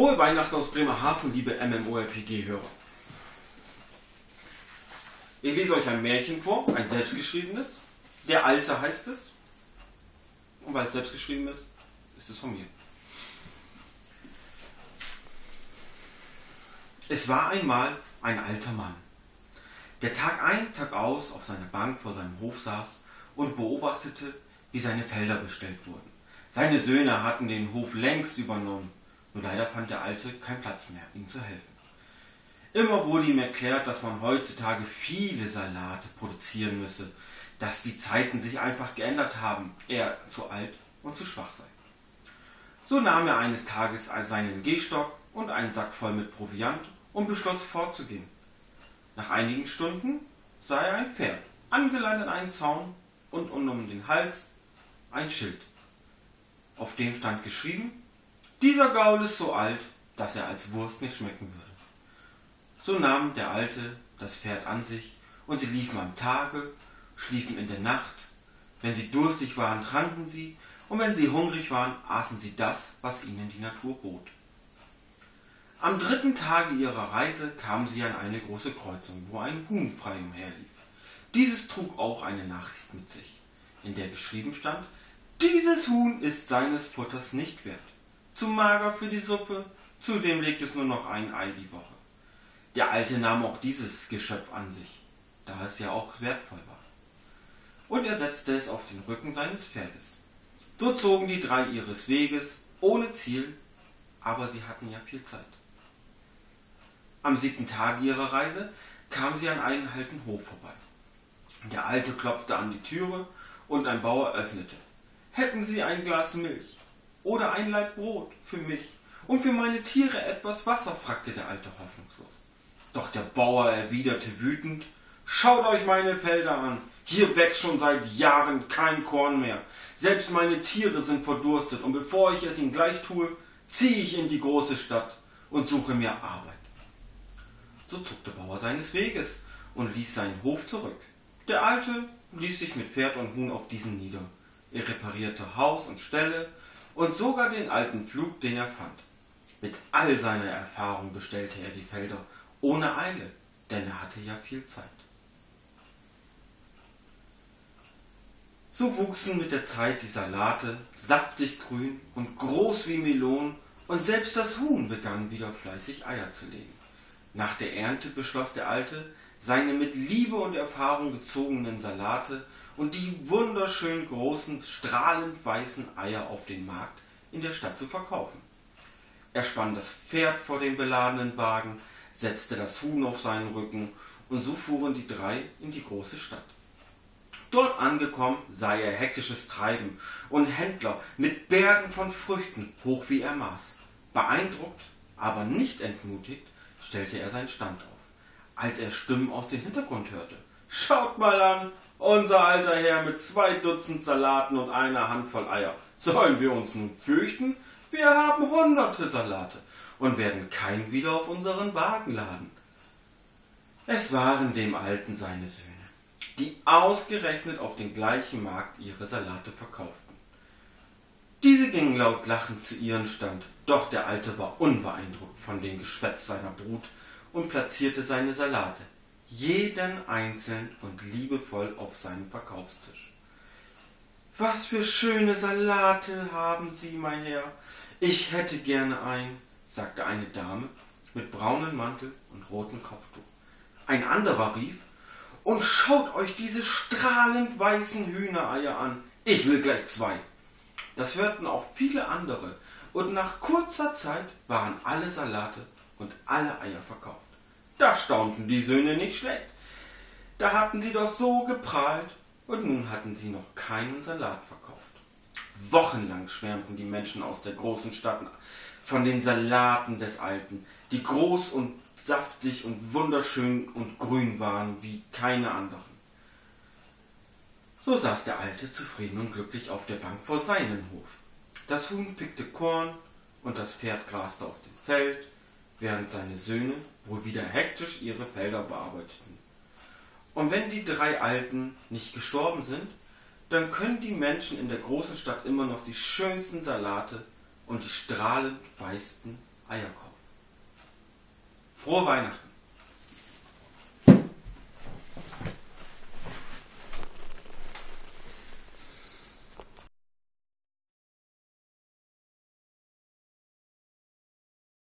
Frohe Weihnachten aus Bremerhaven, liebe MMORPG-Hörer. Ich lese euch ein Märchen vor, ein selbstgeschriebenes. Der Alte heißt es. Und weil es selbstgeschrieben ist, ist es von mir. Es war einmal ein alter Mann, der Tag ein, Tag aus auf seiner Bank vor seinem Hof saß und beobachtete, wie seine Felder bestellt wurden. Seine Söhne hatten den Hof längst übernommen nur leider fand der Alte keinen Platz mehr, ihm zu helfen. Immer wurde ihm erklärt, dass man heutzutage viele Salate produzieren müsse, dass die Zeiten sich einfach geändert haben, er zu alt und zu schwach sei. So nahm er eines Tages seinen Gehstock und einen Sack voll mit Proviant und beschloss fortzugehen. Nach einigen Stunden sah er ein Pferd, angeleint an einen Zaun und um den Hals ein Schild. Auf dem stand geschrieben, dieser Gaul ist so alt, dass er als Wurst nicht schmecken würde. So nahm der Alte das Pferd an sich, und sie liefen am Tage, schliefen in der Nacht. Wenn sie durstig waren, tranken sie, und wenn sie hungrig waren, aßen sie das, was ihnen die Natur bot. Am dritten Tage ihrer Reise kamen sie an eine große Kreuzung, wo ein Huhn frei umherlief. Dieses trug auch eine Nachricht mit sich, in der geschrieben stand, dieses Huhn ist seines Futters nicht wert zu mager für die Suppe, zudem legt es nur noch ein Ei die Woche. Der Alte nahm auch dieses Geschöpf an sich, da es ja auch wertvoll war. Und er setzte es auf den Rücken seines Pferdes. So zogen die drei ihres Weges, ohne Ziel, aber sie hatten ja viel Zeit. Am siebten Tage ihrer Reise kamen sie an einen alten Hof vorbei. Der Alte klopfte an die Türe und ein Bauer öffnete. Hätten Sie ein Glas Milch? Oder ein Laib Brot für mich und für meine Tiere etwas Wasser, fragte der Alte hoffnungslos. Doch der Bauer erwiderte wütend, Schaut euch meine Felder an. Hier wächst schon seit Jahren kein Korn mehr. Selbst meine Tiere sind verdurstet und bevor ich es ihnen gleich tue, ziehe ich in die große Stadt und suche mir Arbeit. So zog der Bauer seines Weges und ließ seinen Hof zurück. Der Alte ließ sich mit Pferd und Huhn auf diesen nieder. Er reparierte Haus und Ställe, und sogar den alten Flug, den er fand. Mit all seiner Erfahrung bestellte er die Felder ohne Eile, denn er hatte ja viel Zeit. So wuchsen mit der Zeit die Salate, saftig grün und groß wie Melonen, und selbst das Huhn begann wieder fleißig Eier zu legen. Nach der Ernte beschloss der Alte, seine mit Liebe und Erfahrung gezogenen Salate und die wunderschön großen, strahlend weißen Eier auf den Markt in der Stadt zu verkaufen. Er spann das Pferd vor den beladenen Wagen, setzte das Huhn auf seinen Rücken, und so fuhren die drei in die große Stadt. Dort angekommen sah er hektisches Treiben und Händler mit Bergen von Früchten, hoch wie er maß. Beeindruckt, aber nicht entmutigt, stellte er seinen Stand auf, als er Stimmen aus dem Hintergrund hörte. Schaut mal an, unser alter Herr mit zwei Dutzend Salaten und einer Handvoll Eier. Sollen wir uns nun fürchten? Wir haben hunderte Salate und werden keinen wieder auf unseren Wagen laden. Es waren dem Alten seine Söhne, die ausgerechnet auf den gleichen Markt ihre Salate verkauften. Diese gingen laut lachend zu ihrem Stand, doch der Alte war unbeeindruckt von dem Geschwätz seiner Brut und platzierte seine Salate jeden einzeln und liebevoll auf seinem Verkaufstisch. Was für schöne Salate haben Sie, mein Herr. Ich hätte gerne ein, sagte eine Dame mit braunem Mantel und rotem Kopftuch. Ein anderer rief, und schaut euch diese strahlend weißen Hühnereier an. Ich will gleich zwei. Das hörten auch viele andere, und nach kurzer Zeit waren alle Salate und alle Eier verkauft. Da staunten die Söhne nicht schlecht. Da hatten sie doch so geprahlt und nun hatten sie noch keinen Salat verkauft. Wochenlang schwärmten die Menschen aus der großen Stadt von den Salaten des Alten, die groß und saftig und wunderschön und grün waren wie keine anderen. So saß der Alte zufrieden und glücklich auf der Bank vor seinem Hof. Das Huhn pickte Korn und das Pferd graste auf dem Feld, während seine Söhne wohl wieder hektisch ihre Felder bearbeiteten. Und wenn die drei Alten nicht gestorben sind, dann können die Menschen in der großen Stadt immer noch die schönsten Salate und die strahlend weißten Eierkorb. Frohe Weihnachten!